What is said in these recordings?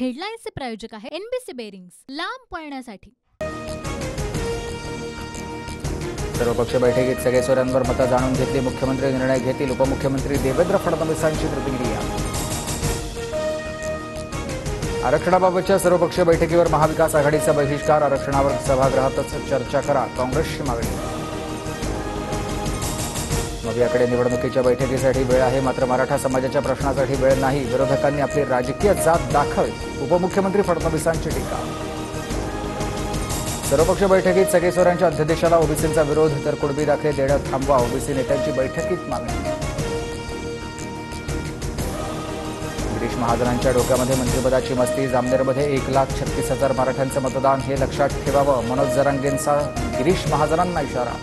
हेडलाईन्सचे प्रायोजक आहे NBC bearings लांब पळण्यासाठी. सर्वपक्ष बैठकीत सगळे स्वरांवर मतं जाणून घेतली. मुख्यमंत्री निर्णय घेतील. उपमुख्यमंत्री देवेंद्र फडणवीसांची प्रतिक्रिया. आरक्षणाबाबतच्या सर्वपक्षीय बैठकीवर महाविकास आघाडीचा बहिष्कार आरक्षणावर सभागृहातच चर्चा करा. काँग्रेसची मागणी. मग याकडे निवडणुकीच्या बैठकीसाठी वेळ आहे. मात्र मराठा समाजाच्या प्रश्नासाठी वेळ नाही. विरोधकांनी आपली राजकीय जात दाखवी उपमुख्यमंत्री फडणवीसांची टीका. सर्वपक्ष बैठकीत सगेश्वरांच्या अध्यक्षाला ओबीसींचा विरोध तर कुणबी दाखले देण्यात थांबवा ओबीसी नेत्यांची बैठकीत मागणी. गिरीश महाजनांच्या डोक्यामध्ये मंत्रिपदाची मस्ती जामनेरमध्ये एक लाख छत्तीस हजार मराठ्यांचं मतदान हे लक्षात ठेवावं मनोज जरांगेंचा गिरीश महाजनांना इशारा.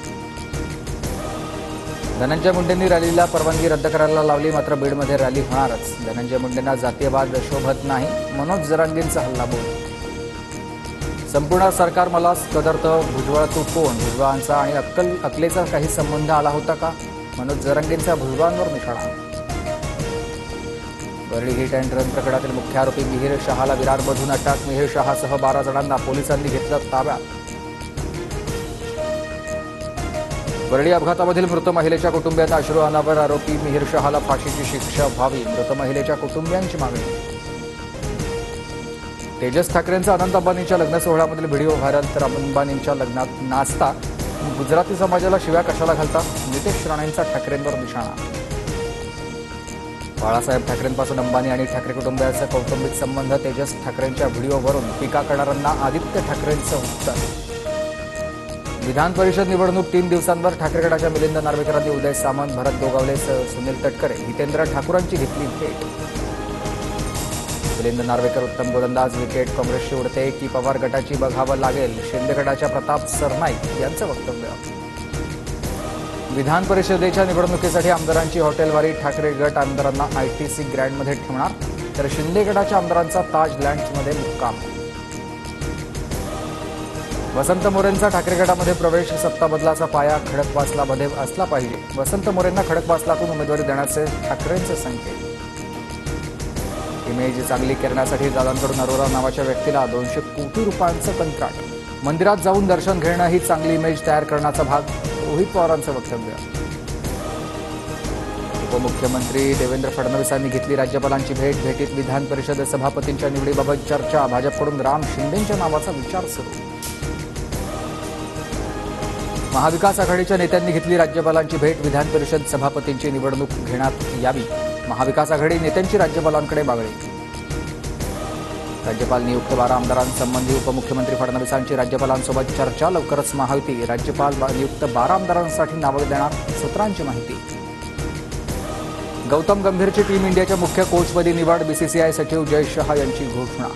धनंजय मुंडेंनी रॅलीला परवानगी रद्द करायला लावली मात्र बीडमध्ये रॅली होणारच. धनंजय मुंडेंना जातीयवाद शोभत नाही मनोज हल्ला हल्लाबोल संपूर्ण सरकार मला कदरतं भुजबळ तू कोण? भुजबळांचा आणि अक्कल अकलेचा काही संबंध आला होता का? मनोज जरांगेंचा भुजबळांवर निशाणा. वरळी हिट अँड रन प्रकरणातील मुख्य आरोपी मिहीर शहाला विरारमधून अटक मिहीर शहासह बारा जणांना पोलिसांनी घेतलं ताब्यात. वरळी अपघातामधील मृत महिलेच्या कुटुंबियांना अश्रू अनावर आरोपी मिहीर शहाला फाशीची शिक्षा व्हावी मृत महिलेच्या कुटुंबियांची मागणी. तेजस ठाकरेंचा अनंत अंबानींच्या लग्न सोहळ्यामधील व्हिडिओ व्हायरल तर अंबानींच्या लग्नात नाचता. गुजराती समाजाला शिव्या कशाला घालता? नितेश राणेंचा ठाकरेंवर निशाणा. बाळासाहेब ठाकरेंपासून अंबानी आणि ठाकरे कुटुंबियांचा कौटुंबिक संबंध तेजस ठाकरेंच्या व्हिडिओवरून टीका करणाऱ्यांना आदित्य ठाकरेंचं उत्तर. विधान परिषद निवडणूक तीन दिवसांवर ठाकरे गटाच्या मिलिंद नार्वेकरांनी उदय सामंत भरत गोगावले सुनील तटकरे हितेंद्र ठाकूरांची घेतली भेट. मिलिंद नार्वेकर उत्तम गोलंदाज विकेट काँग्रेसची उडते की पवार गटाची बघावं लागेल शिंदे गटाच्या प्रताप सरनाईक यांचं वक्तव्य. विधान परिषदेच्या निवडणुकीसाठी आमदारांची हॉटेलवारी ठाकरे गट आमदारांना आयटीसी ग्रँडमध्ये ठेवणार तर शिंदे गटाच्या आमदारांचा ताज लँडमध्ये मुक्काम. वसंत मोरेंचा ठाकरे गटामध्ये प्रवेश सत्ता बदलाचा पाया खडकवासलामध्ये असला पाहिजे. वसंत मोरेंना खडकवासलातून उमेदवारी देण्याचे ठाकरेंचे संकेत. इमेज चांगली करण्यासाठी दादांकडून अरोरा नावाच्या व्यक्तीला दोनशे कोटी रुपयांचं कंत्राट. मंदिरात जाऊन दर्शन घेणं ही चांगली इमेज तयार करण्याचा भाग रोहित पवारांचं वक्तव्य. उपमुख्यमंत्री देवेंद्र फडणवीसांनी घेतली राज्यपालांची भेट भेटीत विधान परिषद सभापतींच्या निवडीबाबत चर्चा भाजपकडून राम शिंदेंच्या नावाचा विचार सुरू. महाविकास आघाडीच्या नेत्यांनी घेतली राज्यपालांची भेट. विधान परिषद सभापतींची निवडणूक घेण्यात यावी. महाविकास आघाडी नेत्यांची राज्यपालांकडे मागणी. राज्यपाल नियुक्त बारा आमदारांसंबंधी उपमुख्यमंत्री फडणवीसांची राज्यपालांसोबत चर्चा. लवकरच महायुती. राज्यपाल नियुक्त बारा आमदारांसाठी नावं देणार सूत्रांची माहिती. गौतम गंभीरची टीम इंडियाच्या मुख्य कोचपदी निवड. बीसीसीआय सचिव जय शहा यांची घोषणा.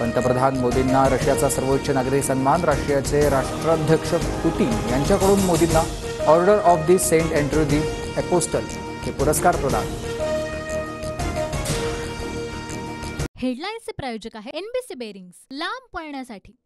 पंतप्रधान मोदींना रशियाचा सर्वोच्च नागरी सन्मान रशियाचे राष्ट्राध्यक्ष पुतीन यांच्याकडून मोदींना order of the saint Andrew the apostle हे पुरस्कार प्रदान. हेडलाईन्सचे प्रायोजक आहे एनबीसी बेरिंग्स लांब पळण्यासाठी.